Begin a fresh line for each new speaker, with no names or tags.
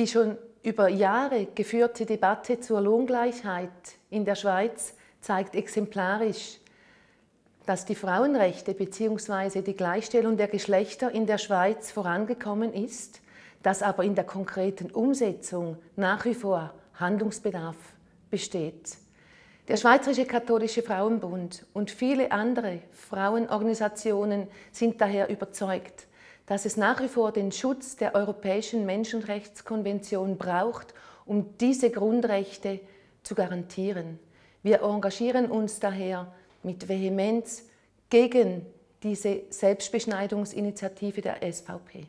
Die schon über Jahre geführte Debatte zur Lohngleichheit in der Schweiz zeigt exemplarisch, dass die Frauenrechte bzw. die Gleichstellung der Geschlechter in der Schweiz vorangekommen ist, dass aber in der konkreten Umsetzung nach wie vor Handlungsbedarf besteht. Der Schweizerische Katholische Frauenbund und viele andere Frauenorganisationen sind daher überzeugt, dass es nach wie vor den Schutz der Europäischen Menschenrechtskonvention braucht, um diese Grundrechte zu garantieren. Wir engagieren uns daher mit Vehemenz gegen diese Selbstbeschneidungsinitiative der SVP.